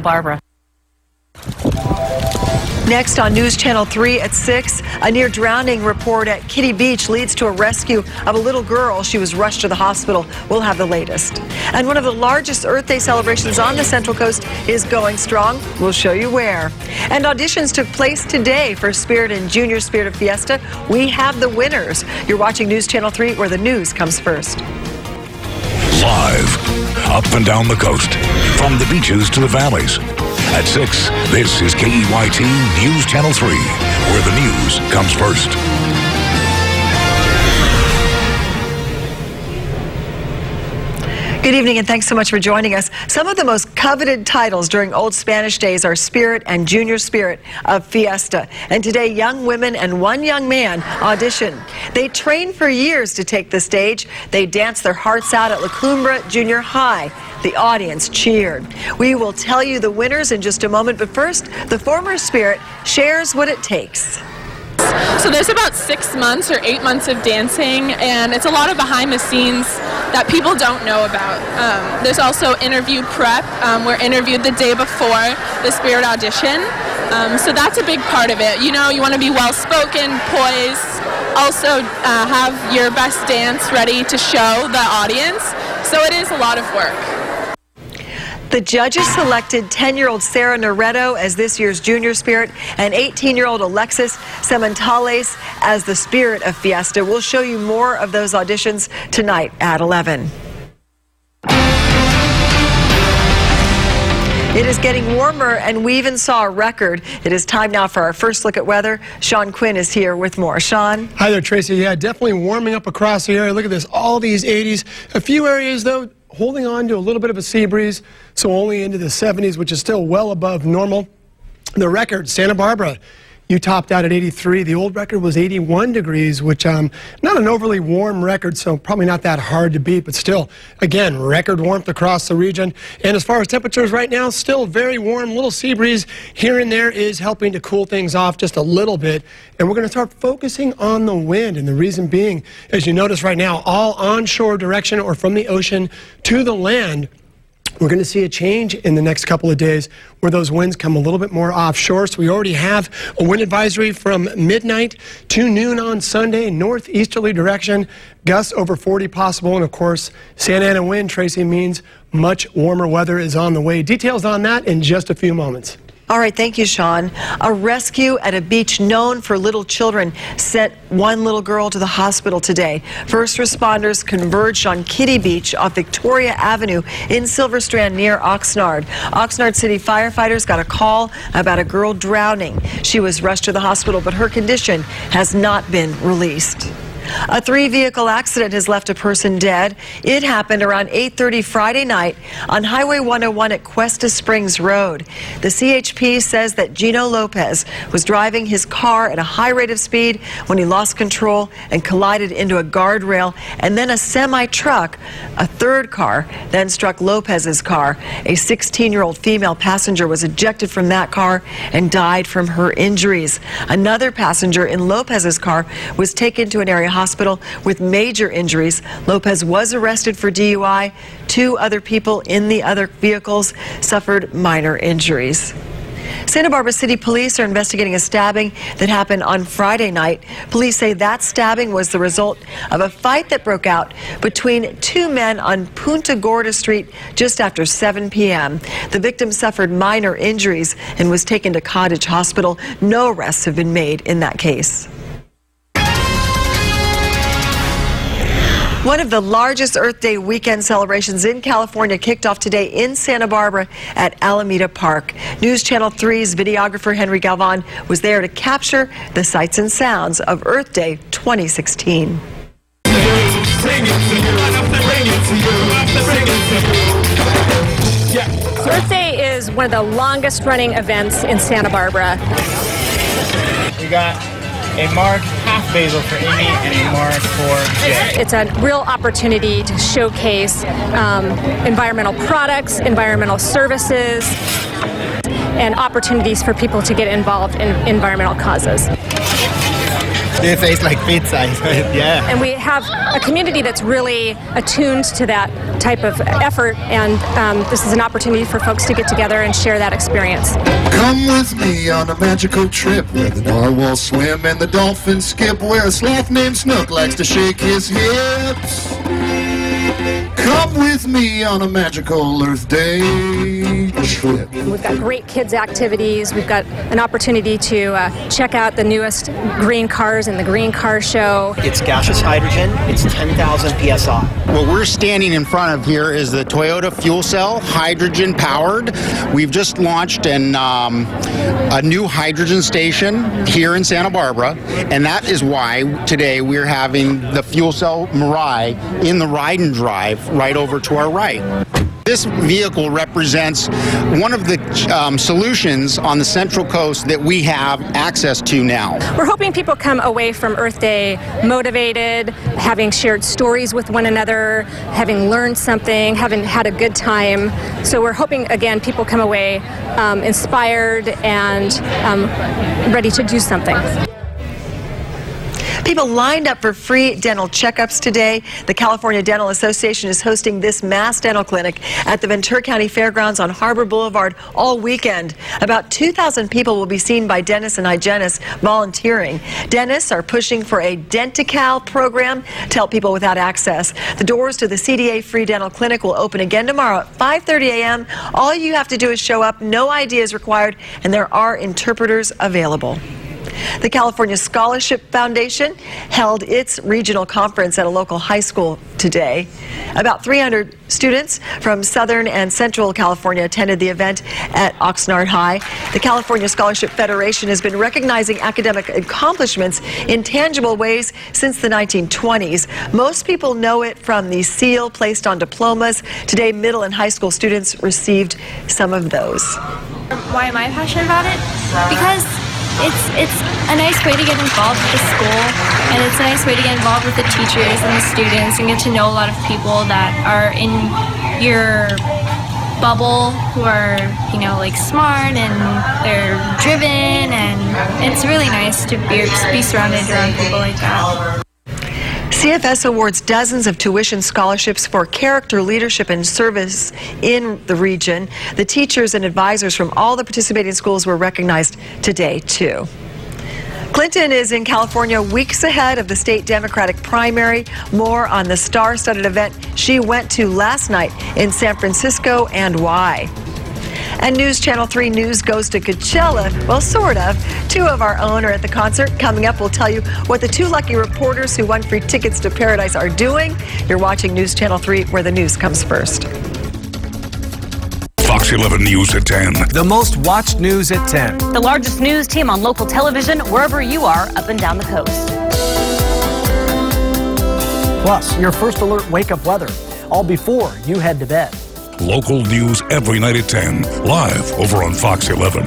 Barbara. Next on News Channel 3 at 6, a near drowning report at Kiddie Beach leads to a rescue of a little girl. She was rushed to the hospital. We'll have the latest. And one of the largest Earth Day celebrations on the Central Coast is going strong. We'll show you where. And auditions took place today for Spirit and Junior Spirit of Fiesta. We have the winners. You're watching News Channel 3 where the news comes first. Live, up and down the coast, from the beaches to the valleys. At 6, this is KEYT News Channel 3, where the news comes first. Good evening and thanks so much for joining us. Some of the most coveted titles during Old Spanish days are Spirit and Junior Spirit of Fiesta. And today, young women and one young man audition. They train for years to take the stage. They dance their hearts out at La Cumbre Junior High. The audience cheered. We will tell you the winners in just a moment, but first, the former Spirit shares what it takes. So there's about six months or eight months of dancing, and it's a lot of behind the scenes that people don't know about. Um, there's also interview prep. Um, we're interviewed the day before the Spirit audition, um, so that's a big part of it. You know, you want to be well spoken, poised, also uh, have your best dance ready to show the audience. So it is a lot of work. The judges selected 10-year-old Sarah Naretto as this year's Junior Spirit and 18-year-old Alexis Sementales as the Spirit of Fiesta. We'll show you more of those auditions tonight at 11. It is getting warmer, and we even saw a record. It is time now for our first look at weather. Sean Quinn is here with more. Sean? Hi there, Tracy. Yeah, definitely warming up across the area. Look at this, all these 80s. A few areas, though, holding on to a little bit of a sea breeze, so only into the 70s, which is still well above normal. The record, Santa Barbara, you topped out at 83. The old record was 81 degrees, which um, not an overly warm record, so probably not that hard to beat, but still, again, record warmth across the region. And as far as temperatures right now, still very warm. Little sea breeze here and there is helping to cool things off just a little bit. And we're going to start focusing on the wind. And the reason being, as you notice right now, all onshore direction or from the ocean to the land we're going to see a change in the next couple of days where those winds come a little bit more offshore. So we already have a wind advisory from midnight to noon on Sunday, northeasterly direction, gusts over 40 possible. And of course, Santa Ana wind, Tracy, means much warmer weather is on the way. Details on that in just a few moments. All right, thank you, Sean. A rescue at a beach known for little children sent one little girl to the hospital today. First responders converged on Kiddie Beach off Victoria Avenue in Silver Strand near Oxnard. Oxnard City firefighters got a call about a girl drowning. She was rushed to the hospital, but her condition has not been released. A three-vehicle accident has left a person dead. It happened around 8.30 Friday night on Highway 101 at Cuesta Springs Road. The CHP says that Gino Lopez was driving his car at a high rate of speed when he lost control and collided into a guardrail and then a semi-truck, a third car, then struck Lopez's car. A 16-year-old female passenger was ejected from that car and died from her injuries. Another passenger in Lopez's car was taken to an area hospital with major injuries. Lopez was arrested for DUI. Two other people in the other vehicles suffered minor injuries. Santa Barbara City Police are investigating a stabbing that happened on Friday night. Police say that stabbing was the result of a fight that broke out between two men on Punta Gorda Street just after 7 p.m. The victim suffered minor injuries and was taken to Cottage Hospital. No arrests have been made in that case. One of the largest Earth Day weekend celebrations in California kicked off today in Santa Barbara at Alameda Park. News Channel 3's videographer Henry Galvan was there to capture the sights and sounds of Earth Day 2016. Earth Day is one of the longest running events in Santa Barbara. We got a mark half basil for Amy and a mark for Jay. It's a real opportunity to showcase um, environmental products, environmental services, and opportunities for people to get involved in environmental causes. It tastes like pizza, yeah. And we have a community that's really attuned to that type of effort, and um, this is an opportunity for folks to get together and share that experience. Come with me on a magical trip where the narwhals swim and the dolphins skip, where a sloth named Snook likes to shake his hips. Come with me on a magical Earth Day trip. We've got great kids' activities. We've got an opportunity to uh, check out the newest green cars in the Green Car Show. It's gaseous hydrogen. It's 10,000 psi. What we're standing in front of here is the Toyota fuel cell, hydrogen powered. We've just launched an, um, a new hydrogen station here in Santa Barbara, and that is why today we're having the fuel cell Mirai in the ride and drive right over to our right. This vehicle represents one of the um, solutions on the Central Coast that we have access to now. We're hoping people come away from Earth Day motivated, having shared stories with one another, having learned something, having had a good time. So we're hoping, again, people come away um, inspired and um, ready to do something. People lined up for free dental checkups today. The California Dental Association is hosting this mass dental clinic at the Ventura County Fairgrounds on Harbor Boulevard all weekend. About 2,000 people will be seen by dentists and hygienists volunteering. Dentists are pushing for a Denti-Cal program to help people without access. The doors to the CDA free dental clinic will open again tomorrow at 5:30 a.m. All you have to do is show up. No ID is required, and there are interpreters available. The California Scholarship Foundation held its regional conference at a local high school today. About 300 students from Southern and Central California attended the event at Oxnard High. The California Scholarship Federation has been recognizing academic accomplishments in tangible ways since the 1920s. Most people know it from the seal placed on diplomas. Today, middle and high school students received some of those. Why am I passionate about it? Because it's it's a nice way to get involved with the school and it's a nice way to get involved with the teachers and the students and get to know a lot of people that are in your bubble who are you know like smart and they're driven and it's really nice to be, be surrounded around people like that CFS awards dozens of tuition scholarships for character leadership and service in the region. The teachers and advisors from all the participating schools were recognized today, too. Clinton is in California weeks ahead of the state Democratic primary. More on the star studded event she went to last night in San Francisco and why. And News Channel 3 News goes to Coachella. Well, sort of. Two of our own are at the concert. Coming up, we'll tell you what the two lucky reporters who won free tickets to Paradise are doing. You're watching News Channel 3, where the news comes first. Fox 11 News at 10. The most watched news at 10. The largest news team on local television, wherever you are, up and down the coast. Plus, your first alert wake up weather, all before you head to bed. Local news every night at 10, live over on Fox 11.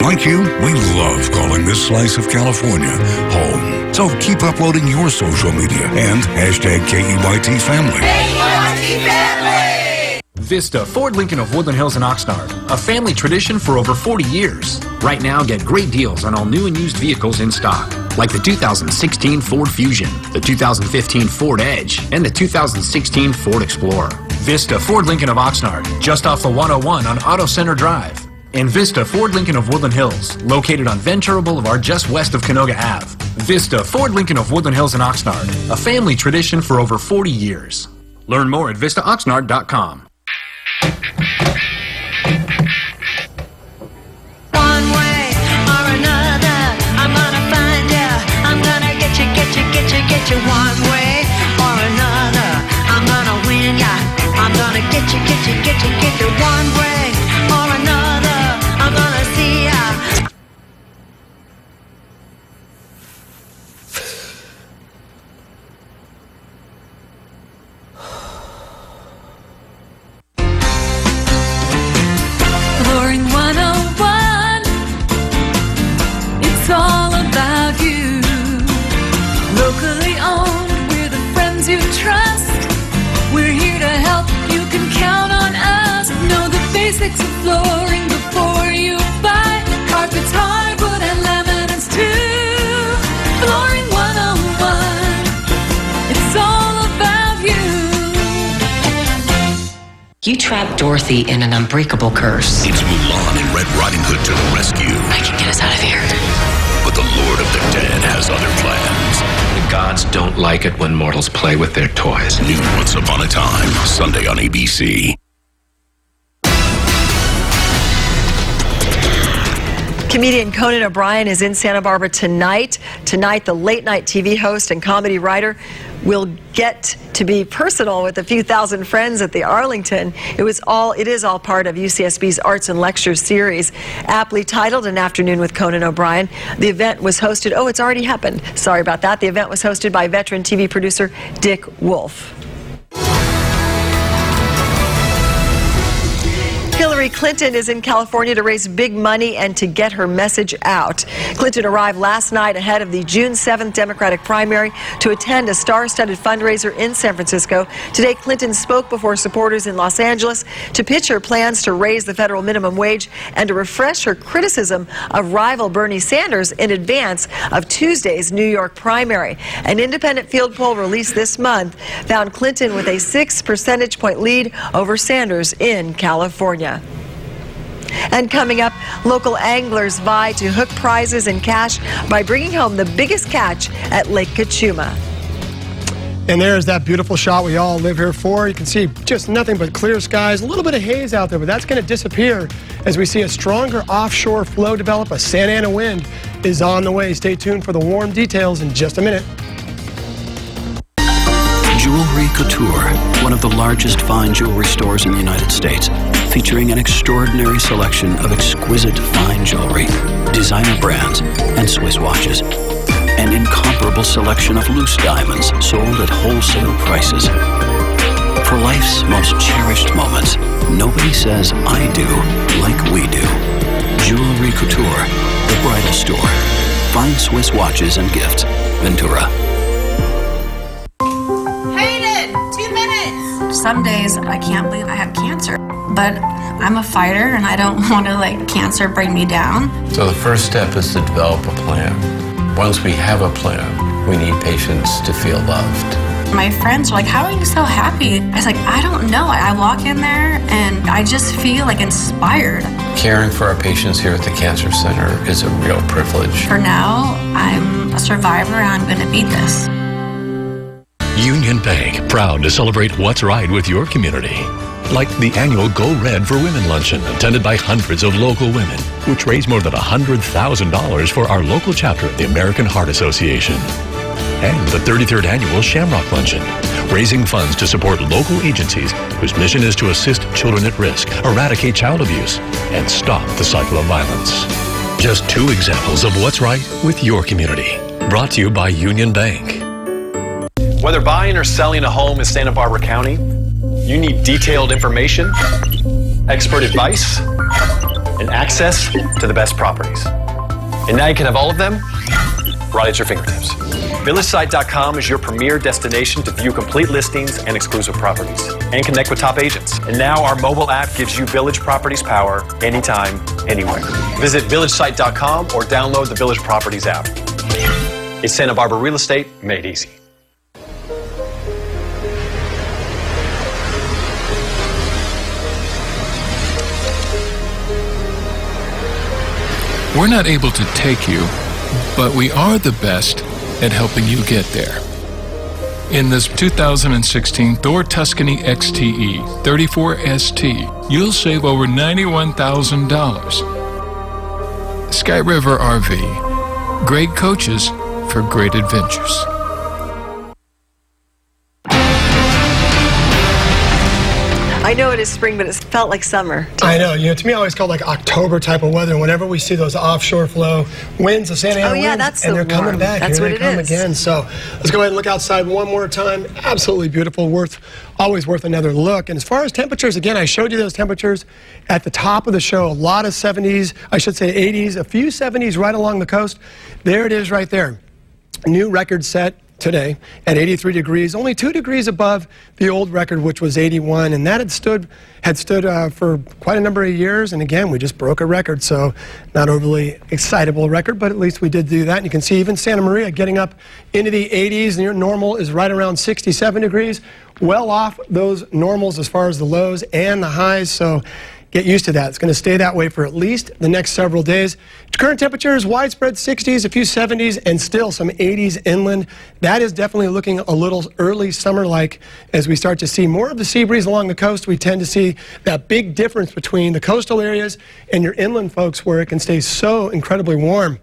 Like you, we love calling this slice of California home. So keep uploading your social media and hashtag KEYT family. KEYT family! Vista Ford Lincoln of Woodland Hills and Oxnard, a family tradition for over 40 years. Right now, get great deals on all new and used vehicles in stock like the 2016 Ford Fusion, the 2015 Ford Edge, and the 2016 Ford Explorer. Vista Ford Lincoln of Oxnard, just off the 101 on Auto Center Drive. And Vista Ford Lincoln of Woodland Hills, located on Ventura Boulevard just west of Canoga Ave. Vista Ford Lincoln of Woodland Hills and Oxnard, a family tradition for over 40 years. Learn more at vistaoxnard.com. you one way or another. I'm gonna win ya. I'm gonna get you, get you, get you, get you one way the friends you trust. We're here to help, you can count on us. Know the basics of flooring before you buy. Carpets, hardwood, and laminates too. Flooring 101, it's all about you. You trapped Dorothy in an unbreakable curse. It's Mulan and Red Riding Hood to the rescue. I can get us out of here. But the Lord of the Dead has other plans. The gods don't like it when mortals play with their toys. New Once Upon a Time, Sunday on ABC. Comedian Conan O'Brien is in Santa Barbara tonight. Tonight, the late night TV host and comedy writer will get to be personal with a few thousand friends at the Arlington. It was all it is all part of UCSB's Arts and Lectures series, aptly titled An Afternoon with Conan O'Brien. The event was hosted. Oh, it's already happened. Sorry about that. The event was hosted by veteran TV producer Dick Wolf. Hillary Clinton is in California to raise big money and to get her message out. Clinton arrived last night ahead of the June 7th Democratic primary to attend a star-studded fundraiser in San Francisco. Today, Clinton spoke before supporters in Los Angeles to pitch her plans to raise the federal minimum wage and to refresh her criticism of rival Bernie Sanders in advance of Tuesday's New York primary. An independent field poll released this month found Clinton with a six percentage point lead over Sanders in California. And coming up, local anglers vie to hook prizes and cash by bringing home the biggest catch at Lake Cachuma. And there's that beautiful shot we all live here for. You can see just nothing but clear skies, a little bit of haze out there, but that's going to disappear as we see a stronger offshore flow develop. A Santa Ana wind is on the way. Stay tuned for the warm details in just a minute. Jewelry Couture, one of the largest fine jewelry stores in the United States, featuring an extraordinary selection of exquisite fine jewelry, designer brands, and Swiss watches. An incomparable selection of loose diamonds sold at wholesale prices. For life's most cherished moments, nobody says I do like we do. Jewelry Couture, the bridal store. Fine Swiss watches and gifts. Ventura. Hayden, two minutes. Some days I can't believe I have cancer, but I'm a fighter and I don't want to let cancer bring me down. So the first step is to develop a plan. Once we have a plan, we need patients to feel loved. My friends are like, How are you so happy? I was like, I don't know. I walk in there and I just feel like inspired. Caring for our patients here at the Cancer Center is a real privilege. For now, I'm a survivor and I'm going to beat this. Union Bank, proud to celebrate what's right with your community. Like the annual Go Red for Women luncheon, attended by hundreds of local women, which raised more than $100,000 for our local chapter of the American Heart Association. And the 33rd annual Shamrock Luncheon, raising funds to support local agencies whose mission is to assist children at risk, eradicate child abuse, and stop the cycle of violence. Just two examples of what's right with your community. Brought to you by Union Bank. Whether buying or selling a home in Santa Barbara County, you need detailed information, expert advice, and access to the best properties. And now you can have all of them right at your fingertips. VillageSite.com is your premier destination to view complete listings and exclusive properties and connect with top agents. And now our mobile app gives you Village Properties power anytime, anywhere. Visit VillageSite.com or download the Village Properties app. It's Santa Barbara Real Estate made easy. We're not able to take you, but we are the best at helping you get there. In this 2016 Thor Tuscany XTE 34ST, you'll save over $91,000. Sky River RV, great coaches for great adventures. I know it is spring, but it felt like summer. I know. You know, to me, I always call it like October type of weather. Whenever we see those offshore flow winds, the Santa Ana Oh, yeah, winds, that's and the they're coming back. That's Here what they it come is. again. So let's go ahead and look outside one more time. Absolutely beautiful. Worth, always worth another look. And as far as temperatures, again, I showed you those temperatures at the top of the show. A lot of 70s, I should say 80s, a few 70s right along the coast. There it is right there. New record set today at 83 degrees, only two degrees above the old record, which was 81, and that had stood had stood uh, for quite a number of years. And again, we just broke a record, so not overly excitable record, but at least we did do that. And you can see even Santa Maria getting up into the 80s. Near normal is right around 67 degrees, well off those normals as far as the lows and the highs. So get used to that. It's going to stay that way for at least the next several days. Current temperatures, widespread 60s, a few 70s, and still some 80s inland. That is definitely looking a little early summer-like as we start to see more of the sea breeze along the coast. We tend to see that big difference between the coastal areas and your inland folks where it can stay so incredibly warm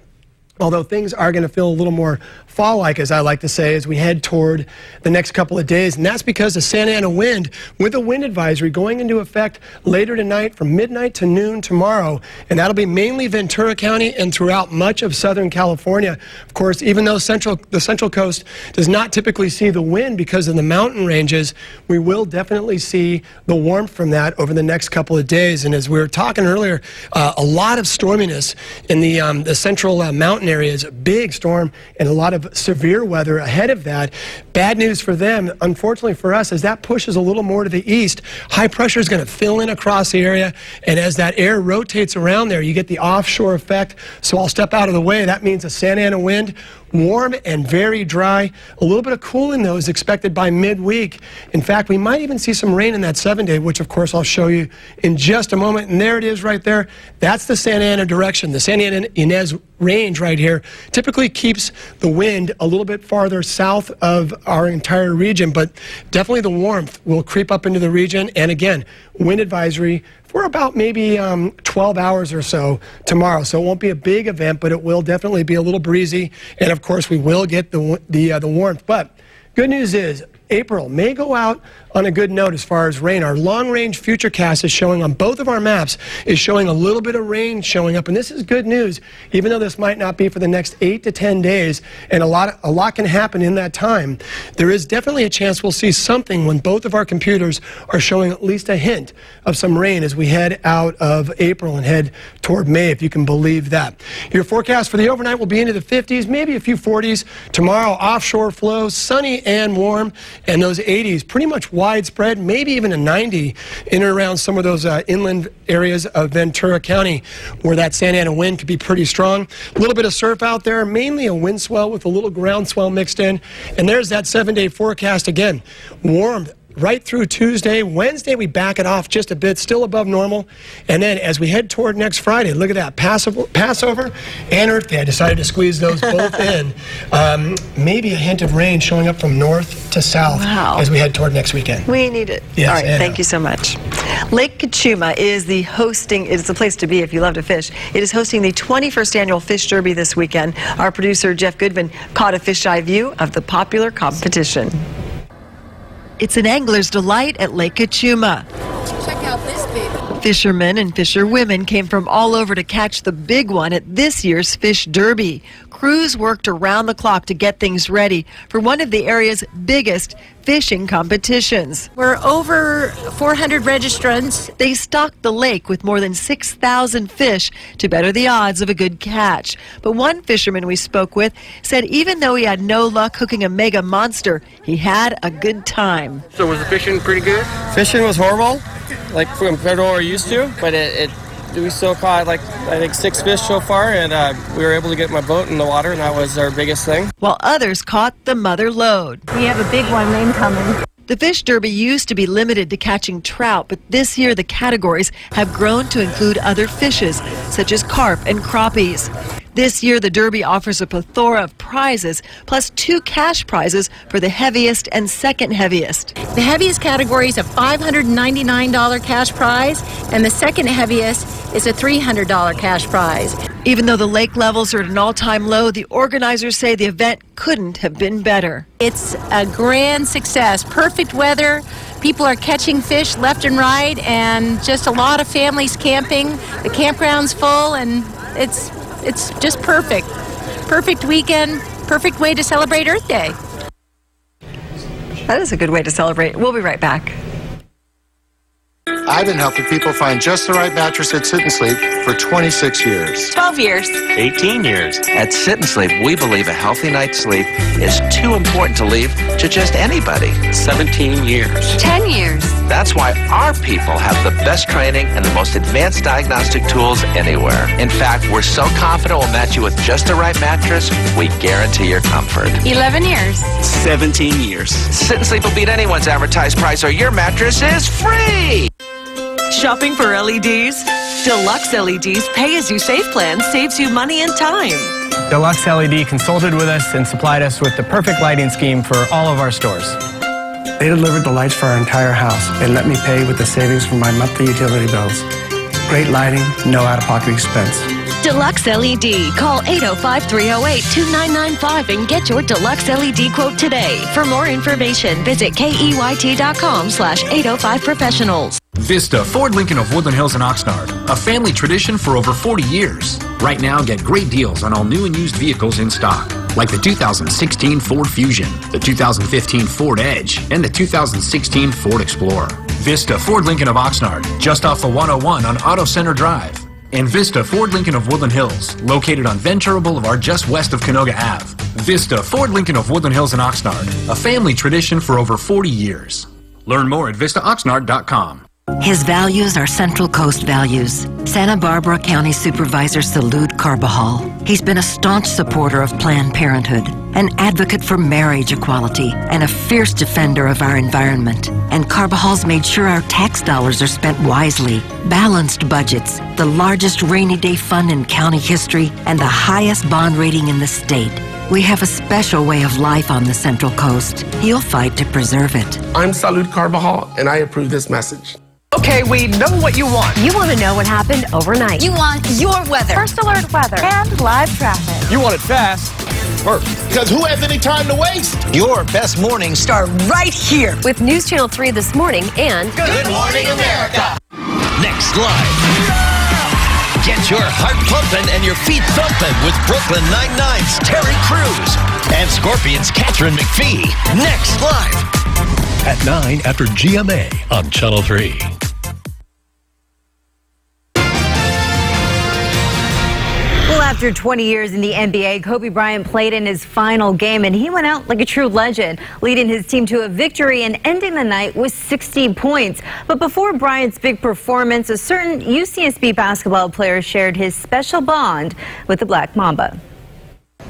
although things are going to feel a little more fall-like, as I like to say, as we head toward the next couple of days. And that's because the Santa Ana wind, with a wind advisory going into effect later tonight from midnight to noon tomorrow. And that'll be mainly Ventura County and throughout much of Southern California. Of course, even though central, the Central Coast does not typically see the wind because of the mountain ranges, we will definitely see the warmth from that over the next couple of days. And as we were talking earlier, uh, a lot of storminess in the, um, the central uh, mountain areas, a big storm and a lot of severe weather ahead of that. Bad news for them, unfortunately for us, as that pushes a little more to the east, high pressure is going to fill in across the area, and as that air rotates around there, you get the offshore effect. So I'll step out of the way. That means a Santa Ana wind warm and very dry. A little bit of cooling, though, is expected by midweek. In fact, we might even see some rain in that seven day, which, of course, I'll show you in just a moment. And there it is right there. That's the Santa Ana direction. The Santa Ana Ynez range right here typically keeps the wind a little bit farther south of our entire region, but definitely the warmth will creep up into the region. And again, wind advisory for about maybe um, 12 hours or so tomorrow. So it won't be a big event, but it will definitely be a little breezy. And of course, we will get the, the, uh, the warmth. But good news is April may go out on a good note as far as rain. Our long-range futurecast is showing on both of our maps is showing a little bit of rain showing up, and this is good news. Even though this might not be for the next eight to ten days, and a lot a lot can happen in that time, there is definitely a chance we'll see something when both of our computers are showing at least a hint of some rain as we head out of April and head toward May, if you can believe that. Your forecast for the overnight will be into the 50s, maybe a few 40s. Tomorrow, offshore flow, sunny and warm, and those 80s pretty much widespread, maybe even a 90 in and around some of those uh, inland areas of Ventura County where that Santa Ana wind could be pretty strong. A little bit of surf out there, mainly a wind swell with a little ground swell mixed in. And there's that seven day forecast again. Warm right through Tuesday. Wednesday, we back it off just a bit, still above normal. And then as we head toward next Friday, look at that Passover, Passover and Earth Day. I decided to squeeze those both in. Um, maybe a hint of rain showing up from north to south Wow. as we head toward next weekend. We need it. Yes, All right, thank you so much. Lake Cachuma is the hosting, it's the place to be if you love to fish. It is hosting the 21st annual Fish Derby this weekend. Our producer, Jeff Goodvin, caught a fisheye view of the popular competition. It's an angler's delight at Lake Cachuma. Check out this baby. Fishermen and fisherwomen came from all over to catch the big one at this year's Fish Derby. Crews worked around the clock to get things ready for one of the area's biggest fishing competitions. We're over 400 registrants. They stocked the lake with more than 6,000 fish to better the odds of a good catch. But one fisherman we spoke with said even though he had no luck hooking a mega monster, he had a good time. So was the fishing pretty good? Fishing was horrible, like compared to what we're used to, but it, it we still caught like I think six fish so far, and uh, we were able to get my boat in the water, and that was our biggest thing. while others caught the mother lode. We have a big one incoming. The fish derby used to be limited to catching trout, but this year the categories have grown to include other fishes, such as carp and crappies. This year, the Derby offers a plethora of prizes, plus two cash prizes for the heaviest and second heaviest. The heaviest category is a $599 cash prize, and the second heaviest is a $300 cash prize. Even though the lake levels are at an all time low, the organizers say the event couldn't have been better. It's a grand success. Perfect weather. People are catching fish left and right, and just a lot of families camping. The campground's full, and it's it's just perfect. Perfect weekend. Perfect way to celebrate Earth Day. That is a good way to celebrate. We'll be right back. I've been helping people find just the right mattress at Sit and Sleep for 26 years. 12 years. 18 years. At Sit and Sleep, we believe a healthy night's sleep is too important to leave to just anybody. 17 years. 10 years. That's why our people have the best training and the most advanced diagnostic tools anywhere. In fact, we're so confident we'll match you with just the right mattress, we guarantee your comfort. 11 years. 17 years. Sit and Sleep will beat anyone's advertised price or your mattress is free. Shopping for LEDs? Deluxe LEDs pay as you save plan saves you money and time. Deluxe LED consulted with us and supplied us with the perfect lighting scheme for all of our stores. They delivered the lights for our entire house and let me pay with the savings from my monthly utility bills. Great lighting, no out-of-pocket expense. Deluxe LED. Call 805 308 2995 and get your Deluxe LED quote today. For more information, visit KEYT.com slash 805 professionals. Vista Ford Lincoln of Woodland Hills and Oxnard, a family tradition for over 40 years. Right now, get great deals on all new and used vehicles in stock, like the 2016 Ford Fusion, the 2015 Ford Edge, and the 2016 Ford Explorer. Vista Ford Lincoln of Oxnard, just off the 101 on Auto Center Drive. And Vista Ford Lincoln of Woodland Hills, located on Ventura Boulevard just west of Canoga Ave. Vista Ford Lincoln of Woodland Hills and Oxnard, a family tradition for over 40 years. Learn more at vistaoxnard.com. His values are Central Coast values. Santa Barbara County Supervisor Salud Carbajal. He's been a staunch supporter of Planned Parenthood, an advocate for marriage equality, and a fierce defender of our environment. And Carbajal's made sure our tax dollars are spent wisely. Balanced budgets, the largest rainy day fund in county history, and the highest bond rating in the state. We have a special way of life on the Central Coast. He'll fight to preserve it. I'm Salud Carbajal, and I approve this message. Okay, we know what you want. You want to know what happened overnight. You want your weather. First alert weather. And live traffic. You want it fast. First. Because who has any time to waste? Your best mornings start right here. With News Channel 3 this morning and Good Morning America. Next live. Get your heart pumping and your feet thumping with Brooklyn Nine-Nine's Terry Crews and Scorpions Katharine McPhee. Next live. At 9 after GMA on Channel 3. After 20 years in the NBA, Kobe Bryant played in his final game, and he went out like a true legend, leading his team to a victory and ending the night with 60 points. But before Bryant's big performance, a certain UCSB basketball player shared his special bond with the Black Mamba.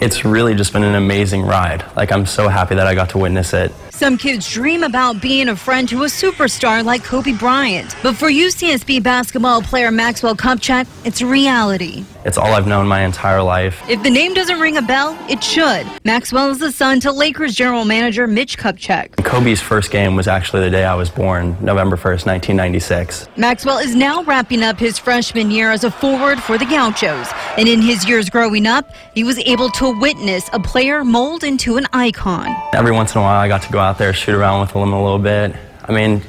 It's really just been an amazing ride. Like, I'm so happy that I got to witness it. Some kids dream about being a friend to a superstar like Kobe Bryant. But for UCSB basketball player Maxwell Kupchak, it's reality. It's all I've known my entire life. If the name doesn't ring a bell, it should. Maxwell is the son to Lakers general manager Mitch Kupchak. Kobe's first game was actually the day I was born, November 1st, 1996. Maxwell is now wrapping up his freshman year as a forward for the Gauchos. And in his years growing up, he was able to witness a player mold into an icon. Every once in a while, I got to go out there, shoot around with him a little bit. I mean,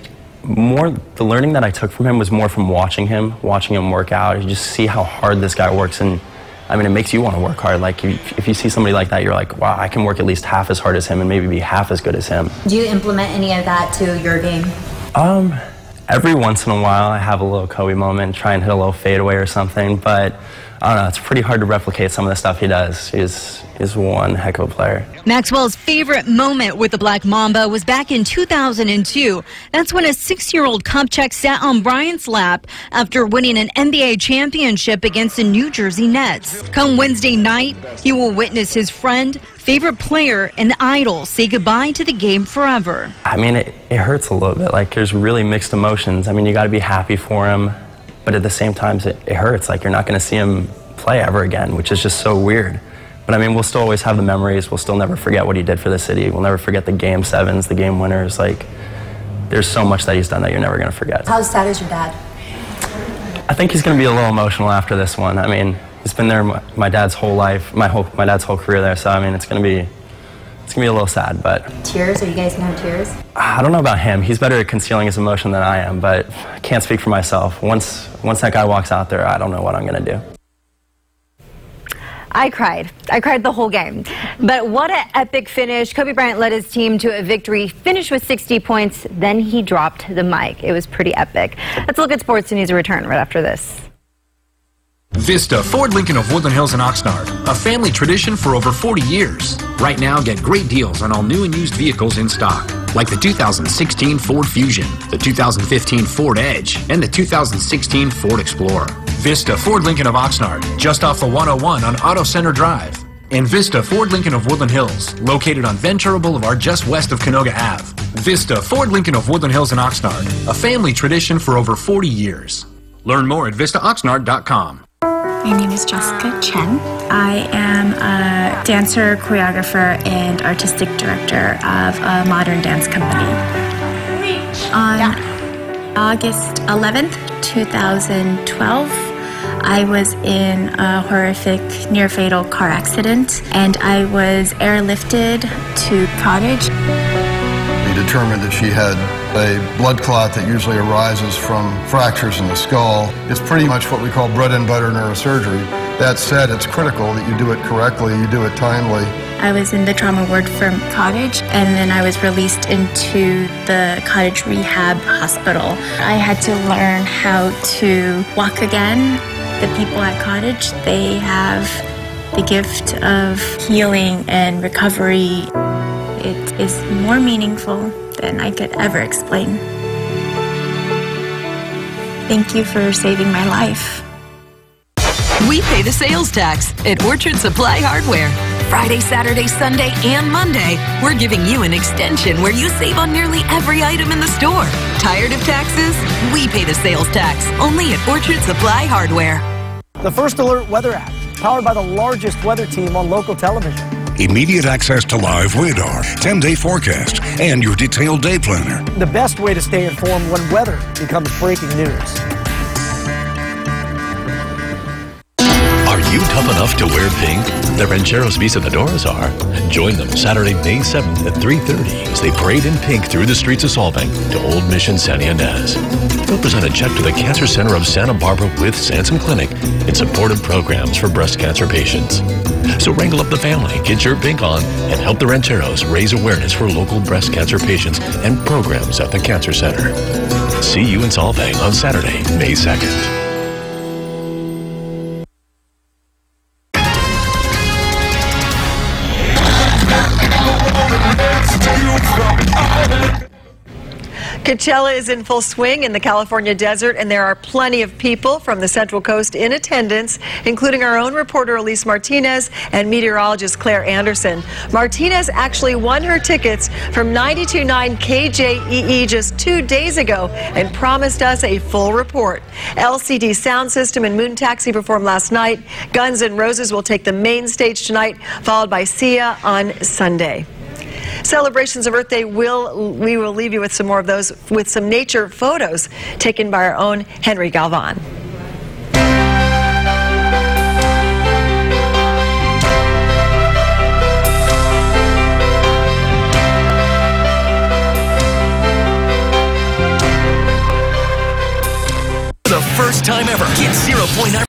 more the learning that I took from him was more from watching him, watching him work out. You just see how hard this guy works, and I mean, it makes you want to work hard. Like if, if you see somebody like that, you're like, wow, I can work at least half as hard as him, and maybe be half as good as him. Do you implement any of that to your game? Um, every once in a while, I have a little Kobe moment, try and hit a little fadeaway or something, but. I don't know, it's pretty hard to replicate some of the stuff he does. He's, he's one heck of a player. Maxwell's favorite moment with the Black Mamba was back in 2002. That's when a six year old Kupchak sat on Bryant's lap after winning an NBA championship against the New Jersey Nets. Come Wednesday night, he will witness his friend, favorite player, and idol say goodbye to the game forever. I mean, it, it hurts a little bit. Like, there's really mixed emotions. I mean, you got to be happy for him but at the same time, it, it hurts. Like you're not going to see him play ever again, which is just so weird. But I mean, we'll still always have the memories. We'll still never forget what he did for the city. We'll never forget the game sevens, the game winners. Like, there's so much that he's done that you're never going to forget. How sad is your dad? I think he's going to be a little emotional after this one. I mean, he's been there my, my dad's whole life, my whole my dad's whole career there. So I mean, it's going to be it's gonna be a little sad, but tears. Are you guys gonna have tears? I don't know about him. He's better at concealing his emotion than I am, but I can't speak for myself. Once once that guy walks out there, I don't know what I'm gonna do. I cried. I cried the whole game. But what an epic finish. Kobe Bryant led his team to a victory, finished with 60 points, then he dropped the mic. It was pretty epic. Let's look at sports news A return right after this. Vista Ford Lincoln of Woodland Hills and Oxnard, a family tradition for over 40 years. Right now, get great deals on all new and used vehicles in stock, like the 2016 Ford Fusion, the 2015 Ford Edge, and the 2016 Ford Explorer. Vista Ford Lincoln of Oxnard, just off the 101 on Auto Center Drive. And Vista Ford Lincoln of Woodland Hills, located on Ventura Boulevard just west of Canoga Ave. Vista Ford Lincoln of Woodland Hills and Oxnard, a family tradition for over 40 years. Learn more at vistaoxnard.com. My name is Jessica Chen. I am a dancer, choreographer, and artistic director of a modern dance company. On August 11th, 2012, I was in a horrific near fatal car accident and I was airlifted to Cottage. Determined that she had a blood clot that usually arises from fractures in the skull. It's pretty much what we call bread and butter neurosurgery. That said, it's critical that you do it correctly, you do it timely. I was in the trauma ward for Cottage, and then I was released into the Cottage Rehab Hospital. I had to learn how to walk again. The people at Cottage, they have the gift of healing and recovery. It is more meaningful than I could ever explain. Thank you for saving my life. We pay the sales tax at Orchard Supply Hardware. Friday, Saturday, Sunday, and Monday, we're giving you an extension where you save on nearly every item in the store. Tired of taxes? We pay the sales tax only at Orchard Supply Hardware. The First Alert Weather app, powered by the largest weather team on local television. Immediate access to live radar, 10 day forecast, and your detailed day planner. The best way to stay informed when weather becomes breaking news. Are you tough enough to wear pink? The Rancheros Visitadores are. Join them Saturday, May 7th at 3.30 as they parade in pink through the streets of Solvang to Old Mission San Ynez. They'll present a check to the Cancer Center of Santa Barbara with Sansum Clinic in support of programs for breast cancer patients. So wrangle up the family, get your pink on, and help the Rancheros raise awareness for local breast cancer patients and programs at the Cancer Center. See you in Solvang on Saturday, May 2nd. Coachella is in full swing in the California desert, and there are plenty of people from the Central Coast in attendance, including our own reporter Elise Martinez and meteorologist Claire Anderson. Martinez actually won her tickets from 92.9 KJEE just two days ago and promised us a full report. LCD Soundsystem and Moon Taxi performed last night. Guns N' Roses will take the main stage tonight, followed by Sia on Sunday. Celebrations of Earth Day will we will leave you with some more of those with some nature photos taken by our own Henry Galvan. The first time ever, get 0.9